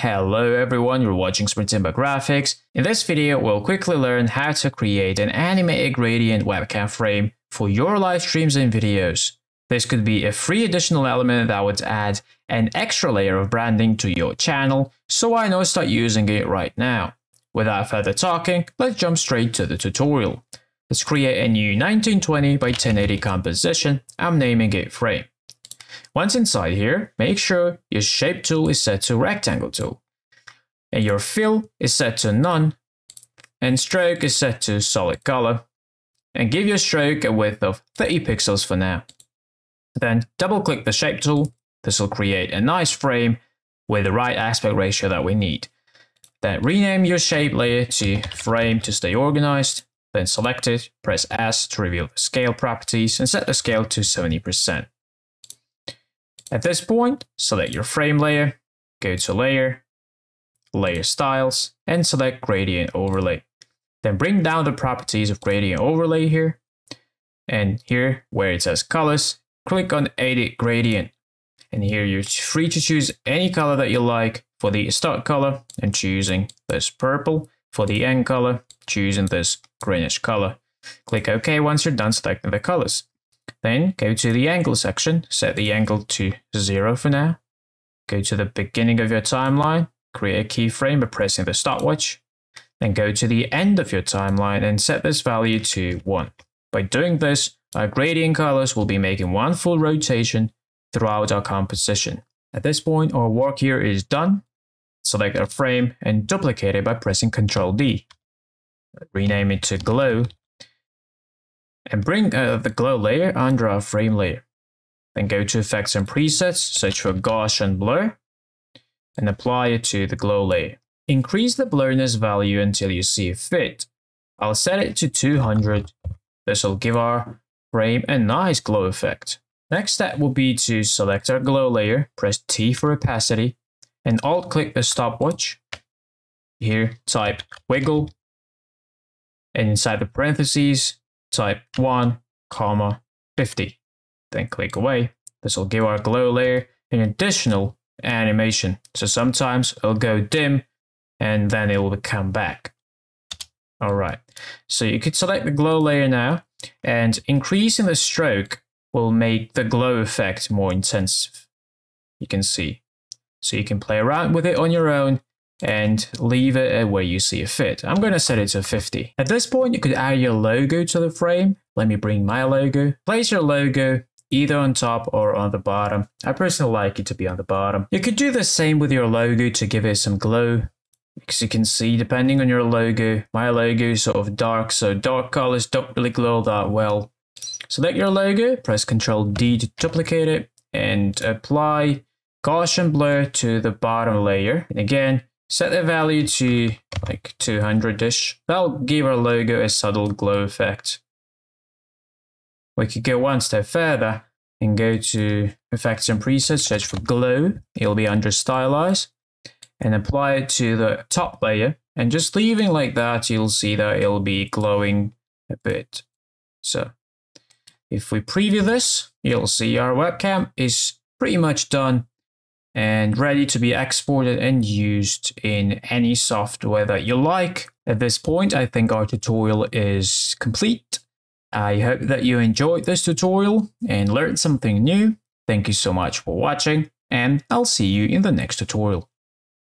Hello everyone, you're watching Smertimba Graphics. In this video, we'll quickly learn how to create an animated gradient webcam frame for your live streams and videos. This could be a free additional element that would add an extra layer of branding to your channel, so why not start using it right now? Without further talking, let's jump straight to the tutorial. Let's create a new 1920 by 1080 composition. I'm naming it frame. Once inside here, make sure your shape tool is set to rectangle tool. And your fill is set to none. And stroke is set to solid color. And give your stroke a width of 30 pixels for now. Then double click the shape tool. This will create a nice frame with the right aspect ratio that we need. Then rename your shape layer to frame to stay organized. Then select it, press S to reveal the scale properties and set the scale to 70%. At this point, select your frame layer, go to Layer, Layer Styles, and select Gradient Overlay. Then bring down the properties of Gradient Overlay here, and here where it says Colors, click on Edit Gradient. And here you're free to choose any color that you like for the start color and choosing this purple. For the end color, choosing this greenish color. Click OK once you're done selecting the colors. Then go to the angle section, set the angle to 0 for now. Go to the beginning of your timeline, create a keyframe by pressing the stopwatch. Then go to the end of your timeline and set this value to 1. By doing this, our gradient colors will be making one full rotation throughout our composition. At this point, our work here is done. Select our frame and duplicate it by pressing Ctrl D. Rename it to glow and bring uh, the glow layer under our frame layer. Then go to effects and presets, search for Gaussian blur, and apply it to the glow layer. Increase the blurriness value until you see it fit. I'll set it to 200. This will give our frame a nice glow effect. Next step will be to select our glow layer, press T for opacity, and alt click the stopwatch. Here, type wiggle, and inside the parentheses, type 1, comma 50. Then click away. This will give our glow layer an additional animation. So sometimes it'll go dim and then it will come back. All right, so you could select the glow layer now and increasing the stroke will make the glow effect more intensive. You can see. So you can play around with it on your own and leave it where you see it fit. I'm going to set it to 50. At this point, you could add your logo to the frame. Let me bring my logo. Place your logo either on top or on the bottom. I personally like it to be on the bottom. You could do the same with your logo to give it some glow. Because you can see, depending on your logo, my logo is sort of dark, so dark colors don't really glow that well. Select your logo, press Ctrl D to duplicate it, and apply Gaussian blur to the bottom layer. And again, Set the value to like 200-ish. That'll give our logo a subtle glow effect. We could go one step further and go to effects and presets, search for glow. It'll be under stylize and apply it to the top layer. And just leaving like that, you'll see that it'll be glowing a bit. So if we preview this, you'll see our webcam is pretty much done and ready to be exported and used in any software that you like. At this point, I think our tutorial is complete. I hope that you enjoyed this tutorial and learned something new. Thank you so much for watching, and I'll see you in the next tutorial.